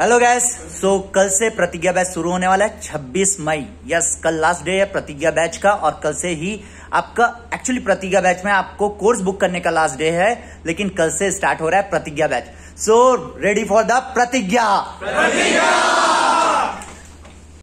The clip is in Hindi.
हेलो गैस सो कल से प्रतिज्ञा बैच शुरू होने वाला है 26 मई। यस कल लास्ट डे है प्रतिज्ञा बैच का और कल से ही आपका एक्चुअली प्रतिज्ञा बैच में आपको कोर्स बुक करने का लास्ट डे है, लेकिन कल से स्टार्ट हो रहा है Pratigya batch. So ready for the Pratigya? Pratigya.